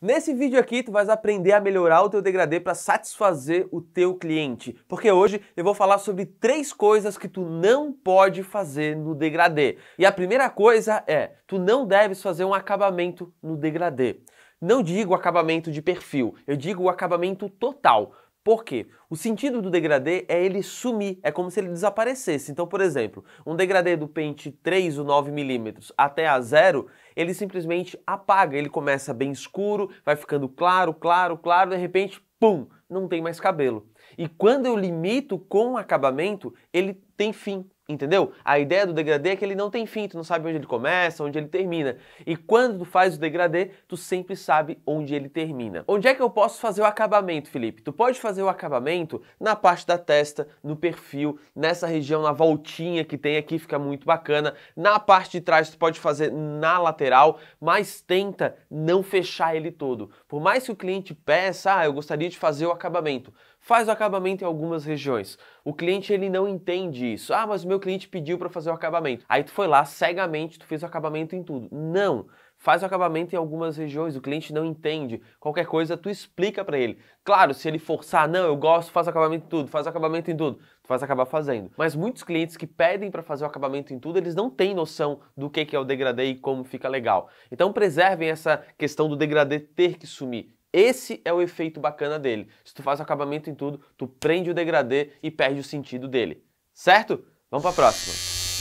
Nesse vídeo aqui tu vais aprender a melhorar o teu degradê para satisfazer o teu cliente, porque hoje eu vou falar sobre três coisas que tu não pode fazer no degradê. E a primeira coisa é, tu não deves fazer um acabamento no degradê. Não digo acabamento de perfil, eu digo o acabamento total. Por quê? O sentido do degradê é ele sumir, é como se ele desaparecesse. Então, por exemplo, um degradê do pente 3 ou 9mm até a zero, ele simplesmente apaga, ele começa bem escuro, vai ficando claro, claro, claro, de repente, pum, não tem mais cabelo. E quando eu limito com acabamento, ele tem fim. Entendeu? A ideia do degradê é que ele não tem fim, tu não sabe onde ele começa, onde ele termina. E quando tu faz o degradê, tu sempre sabe onde ele termina. Onde é que eu posso fazer o acabamento, Felipe? Tu pode fazer o acabamento na parte da testa, no perfil, nessa região, na voltinha que tem aqui, fica muito bacana. Na parte de trás tu pode fazer na lateral, mas tenta não fechar ele todo. Por mais que o cliente peça, ah, eu gostaria de fazer o acabamento faz o acabamento em algumas regiões. O cliente ele não entende isso. Ah, mas o meu cliente pediu para fazer o acabamento. Aí tu foi lá cegamente, tu fez o acabamento em tudo. Não. Faz o acabamento em algumas regiões, o cliente não entende. Qualquer coisa tu explica para ele. Claro, se ele forçar, não, eu gosto, faz acabamento em tudo, faz acabamento em tudo, tu faz acabar fazendo. Mas muitos clientes que pedem para fazer o acabamento em tudo, eles não têm noção do que é o degradê e como fica legal. Então preservem essa questão do degradê ter que sumir. Esse é o efeito bacana dele. Se tu faz o acabamento em tudo, tu prende o degradê e perde o sentido dele. Certo? Vamos para a próxima.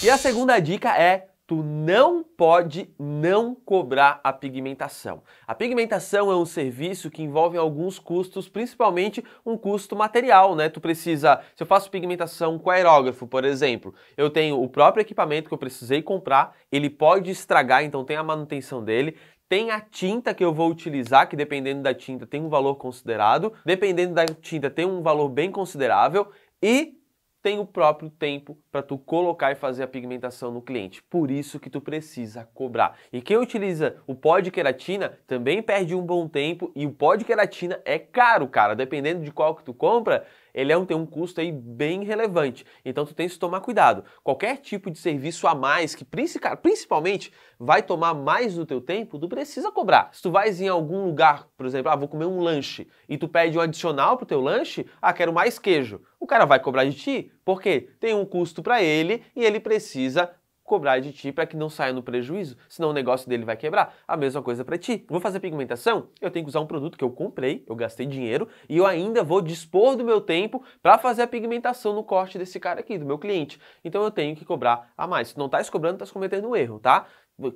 E a segunda dica é tu não pode não cobrar a pigmentação. A pigmentação é um serviço que envolve alguns custos, principalmente um custo material, né? Tu precisa, se eu faço pigmentação com aerógrafo, por exemplo, eu tenho o próprio equipamento que eu precisei comprar, ele pode estragar, então tem a manutenção dele. Tem a tinta que eu vou utilizar, que dependendo da tinta tem um valor considerado, dependendo da tinta tem um valor bem considerável e tem o próprio tempo para tu colocar e fazer a pigmentação no cliente. Por isso que tu precisa cobrar. E quem utiliza o pó de queratina também perde um bom tempo e o pó de queratina é caro, cara. Dependendo de qual que tu compra, ele é um, tem um custo aí bem relevante. Então tu tens que tomar cuidado. Qualquer tipo de serviço a mais que principalmente vai tomar mais do teu tempo, tu precisa cobrar. Se tu vais em algum lugar, por exemplo, ah, vou comer um lanche e tu pede um adicional pro teu lanche, ah, quero mais queijo. O cara vai cobrar de ti, porque tem um custo para ele e ele precisa cobrar de ti para que não saia no prejuízo, senão o negócio dele vai quebrar. A mesma coisa para ti. Vou fazer pigmentação? Eu tenho que usar um produto que eu comprei, eu gastei dinheiro e eu ainda vou dispor do meu tempo para fazer a pigmentação no corte desse cara aqui, do meu cliente. Então eu tenho que cobrar a mais. Se não tá cobrando, tá cometendo um erro, tá?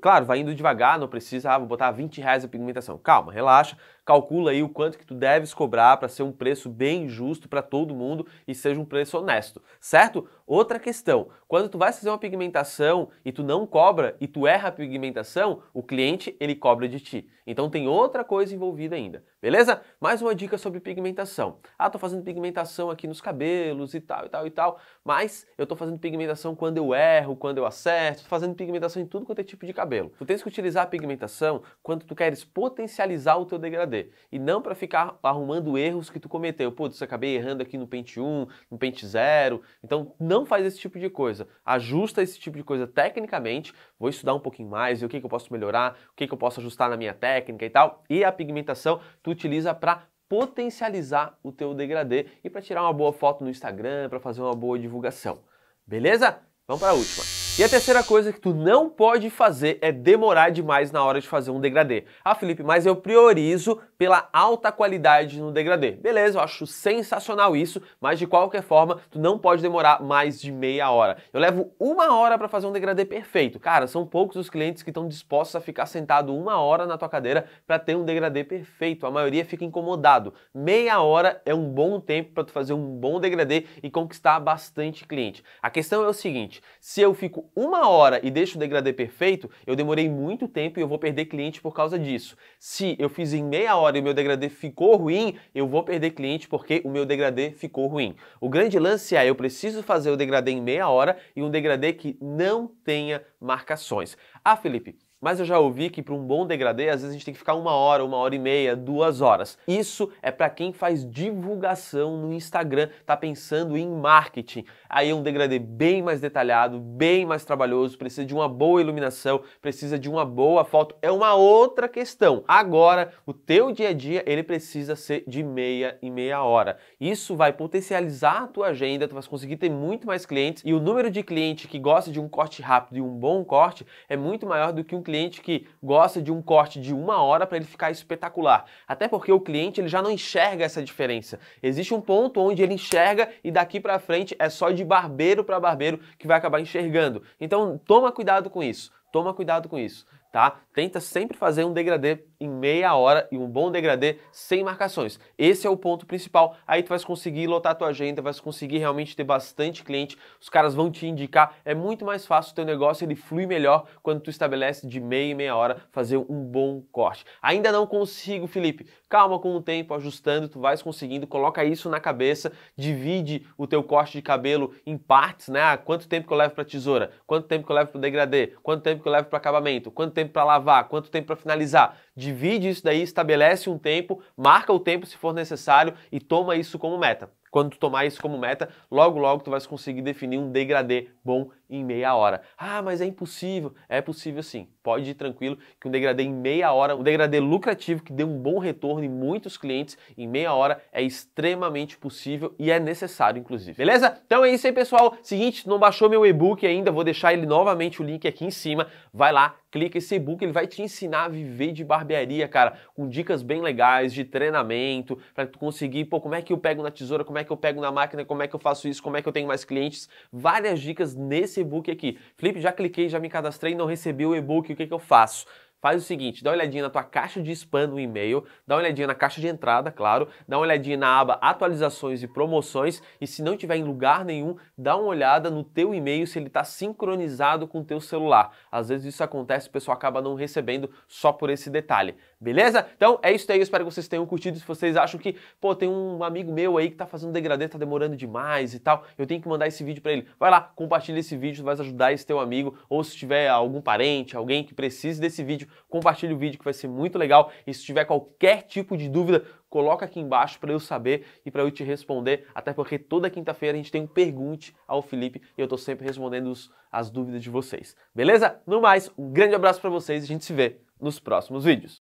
Claro, vai indo devagar, não precisa, ah, vou botar 20 reais a pigmentação. Calma, relaxa, calcula aí o quanto que tu deves cobrar para ser um preço bem justo para todo mundo e seja um preço honesto, certo? Outra questão, quando tu vai fazer uma pigmentação e tu não cobra e tu erra a pigmentação, o cliente ele cobra de ti. Então tem outra coisa envolvida ainda, beleza? Mais uma dica sobre pigmentação. Ah, tô fazendo pigmentação aqui nos cabelos e tal e tal e tal, mas eu tô fazendo pigmentação quando eu erro, quando eu acerto, tô fazendo pigmentação em tudo quanto é tipo de cabelo. Tu tens que utilizar a pigmentação quando tu queres potencializar o teu degradê e não para ficar arrumando erros que tu cometeu. Putz, acabei errando aqui no pente 1, no pente 0. Então não faz esse tipo de coisa. Ajusta esse tipo de coisa tecnicamente. Vou estudar um pouquinho mais, ver o que, que eu posso melhorar, o que, que eu posso ajustar na minha técnica e tal. E a pigmentação tu utiliza para potencializar o teu degradê e para tirar uma boa foto no Instagram, para fazer uma boa divulgação. Beleza? Vamos para a última. E a terceira coisa que tu não pode fazer é demorar demais na hora de fazer um degradê. Ah, Felipe, mas eu priorizo pela alta qualidade no degradê. Beleza, eu acho sensacional isso, mas de qualquer forma, tu não pode demorar mais de meia hora. Eu levo uma hora para fazer um degradê perfeito. Cara, são poucos os clientes que estão dispostos a ficar sentado uma hora na tua cadeira para ter um degradê perfeito. A maioria fica incomodado. Meia hora é um bom tempo para tu fazer um bom degradê e conquistar bastante cliente. A questão é o seguinte, se eu fico uma hora e deixo o degradê perfeito, eu demorei muito tempo e eu vou perder cliente por causa disso. Se eu fiz em meia hora e o meu degradê ficou ruim, eu vou perder cliente porque o meu degradê ficou ruim. O grande lance é eu preciso fazer o degradê em meia hora e um degradê que não tenha marcações. Ah, Felipe, Mas eu já ouvi que para um bom degradê, às vezes a gente tem que ficar uma hora, uma hora e meia, duas horas. Isso é para quem faz divulgação no Instagram, tá pensando em marketing. Aí é um degradê bem mais detalhado, bem mais trabalhoso, precisa de uma boa iluminação, precisa de uma boa foto. É uma outra questão. Agora, o teu dia a dia, ele precisa ser de meia em meia hora. Isso vai potencializar a tua agenda, tu vai conseguir ter muito mais clientes e o número de cliente que gosta de um corte rápido e um bom corte é muito maior do que um cliente que gosta de um corte de uma hora para ele ficar espetacular. Até porque o cliente ele já não enxerga essa diferença. Existe um ponto onde ele enxerga e daqui para frente é só de barbeiro para barbeiro que vai acabar enxergando. Então toma cuidado com isso. Toma cuidado com isso tá? Tenta sempre fazer um degradê em meia hora e um bom degradê sem marcações. Esse é o ponto principal. Aí tu vai conseguir lotar tua agenda, vai conseguir realmente ter bastante cliente, os caras vão te indicar. É muito mais fácil o teu negócio, ele flui melhor quando tu estabelece de meia e meia hora fazer um bom corte. Ainda não consigo, Felipe. Calma com o tempo, ajustando, tu vais conseguindo, coloca isso na cabeça, divide o teu corte de cabelo em partes, né? Ah, quanto tempo que eu levo para tesoura? Quanto tempo que eu levo para degradê? Quanto tempo que eu levo para acabamento? Quanto tempo para lavar, quanto tempo para finalizar. Divide isso daí, estabelece um tempo, marca o tempo se for necessário e toma isso como meta. Quando tu tomar isso como meta, logo logo tu vais conseguir definir um degradê bom em meia hora. Ah, mas é impossível. É possível sim. Pode ir tranquilo que um degradê em meia hora, um degradê lucrativo que dê um bom retorno em muitos clientes em meia hora é extremamente possível e é necessário inclusive. Beleza? Então é isso aí, pessoal. Seguinte, não baixou meu e-book ainda, vou deixar ele novamente o link aqui em cima. Vai lá, clica esse e-book, ele vai te ensinar a viver de barbearia, cara, com dicas bem legais de treinamento, para tu conseguir, pô, como é que eu pego na tesoura, como é que eu pego na máquina, como é que eu faço isso, como é que eu tenho mais clientes, várias dicas nesse e-book aqui. Felipe, já cliquei, já me cadastrei, não recebi o e-book, o que, que eu faço? Faz o seguinte, dá uma olhadinha na tua caixa de spam no e-mail, dá uma olhadinha na caixa de entrada, claro, dá uma olhadinha na aba atualizações e promoções e se não tiver em lugar nenhum, dá uma olhada no teu e-mail se ele está sincronizado com o teu celular. Às vezes isso acontece, o pessoal acaba não recebendo só por esse detalhe. Beleza? Então é isso aí, eu espero que vocês tenham curtido. Se vocês acham que, pô, tem um amigo meu aí que tá fazendo degradê, tá demorando demais e tal, eu tenho que mandar esse vídeo para ele. Vai lá, compartilha esse vídeo, vai ajudar esse teu amigo, ou se tiver algum parente, alguém que precise desse vídeo, compartilhe o vídeo que vai ser muito legal. E se tiver qualquer tipo de dúvida, coloca aqui embaixo para eu saber e para eu te responder, até porque toda quinta-feira a gente tem um pergunte ao Felipe e eu tô sempre respondendo os, as dúvidas de vocês. Beleza? No mais, um grande abraço para vocês e a gente se vê nos próximos vídeos.